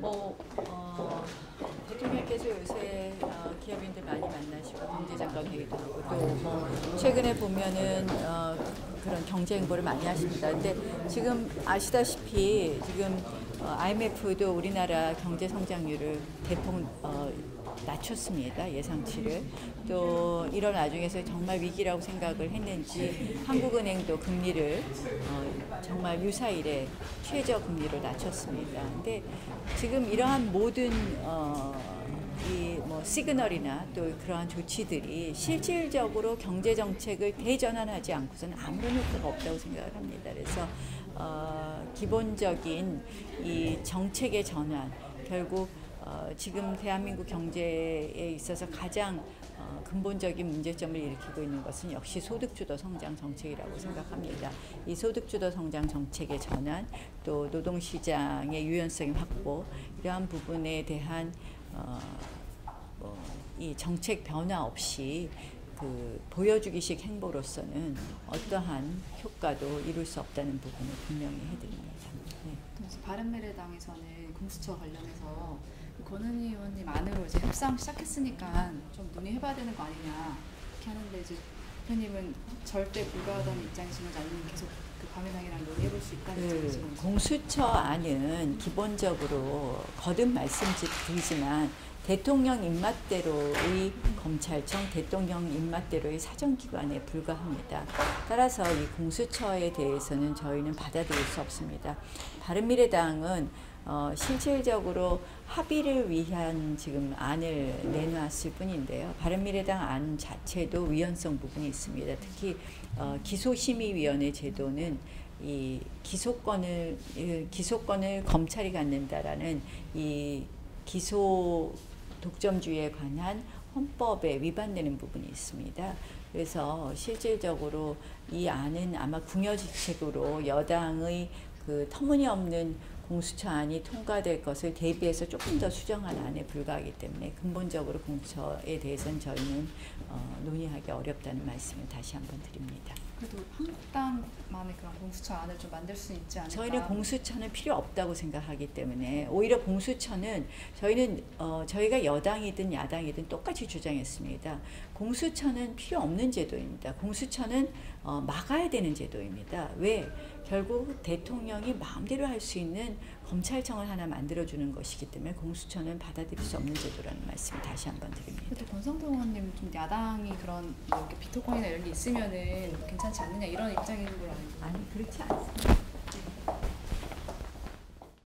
뭐 어, 대통령께서 요새 어, 기업인들 많이 만나시고 경제장관 회의도 하고 또뭐 최근에 보면은 어, 그런 경제 행보를 많이 하십니다. 근데 지금 아시다시피 지금 어, IMF도 우리나라 경제 성장률을 대폭 어, 낮췄습니다. 예상치를. 또 이런 와중에서 정말 위기라고 생각을 했는지 한국은행도 금리를 어, 정말 유사일에 최저 금리로 낮췄습니다. 근데 지금 이러한 모든 어, 이뭐 시그널이나 또 그러한 조치들이 실질적으로 경제 정책을 대전환하지 않고서는 아무런 효과가 없다고 생각을 합니다. 그래서 어, 기본적인 이 정책의 전환 결국 어, 지금 대한민국 경제에 있어서 가장 어, 근본적인 문제점을 일으키고 있는 것은 역시 소득주도 성장 정책이라고 생각합니다. 이 소득주도 성장 정책의 전환, 또 노동시장의 유연성 확보 이러한 부분에 대한 어, 뭐 이 정책 변화 없이 그 보여주기식 행보로서는 어떠한 효과도 이룰 수 없다는 부분을 분명히 해드립니다. 네. 바른미래당에서는 공수처 관련해서 권은희 의원님 안으로 이제 협상 시작했으니까 좀 논의해봐야 되는 거 아니냐 이렇게 하는데 이제 대표님은 절대 불가하다는 입장이신지 아니면 계속 그 바른미래당이랑 논의해볼 수 있다는 그 공수처 안은 기본적으로 거듭 말씀드리지만 대통령 입맛대로의 검찰청, 대통령 입맛대로의 사정기관에 불과합니다. 따라서 이 공수처에 대해서는 저희는 받아들일 수 없습니다. 바른미래당은 어, 실질적으로 합의를 위한 지금 안을 내놓았을 뿐인데요. 바른미래당 안 자체도 위헌성 부분이 있습니다. 특히 어, 기소심의위원회 제도는 이 기소권을 이 기소권을 검찰이 갖는다라는 이 기소 독점주의에 관한 헌법에 위반되는 부분이 있습니다. 그래서 실질적으로 이 안은 아마 궁여지책으로 여당의 그 터무니없는 공수처안이 통과될 것을 대비해서 조금 더 수정한 안에 불과하기 때문에 근본적으로 공수처에 대해서는 저희는 어, 논의하기 어렵다는 말씀을 다시 한번 드립니다. 그래도 한국당만의 그런 공수처 안을 좀 만들 수 있지 않을까 저희는 공수처는 필요 없다고 생각하기 때문에 오히려 공수처는 저희는 어, 저희가 여당이든 야당이든 똑같이 주장했습니다. 공수처는 필요 없는 제도입니다. 공수처는 어, 막아야 되는 제도입니다. 왜? 결국 대통령이 마음대로 할 수 있는 검찰청을 하나 만들어주는 것이기 때문에 공수처는 받아들일 수 없는 제도라는 말씀 다시 한번 드립니다. 권성동 의원님 좀 야당이 그런 뭐 이렇게 비토콘이나 이런 게 있으면은 괜찮지 않느냐 이런 입장인 걸로 알고 아니 그렇지 않습니다.